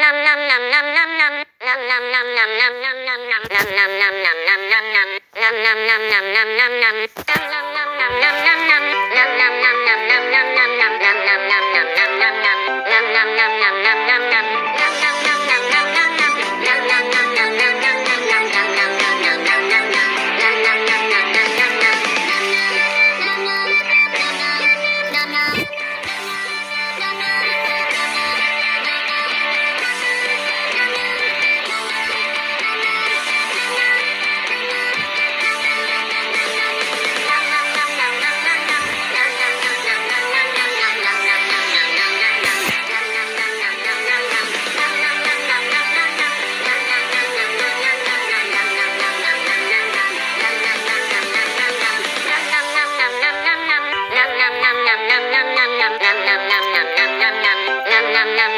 năm năm năm năm nom nom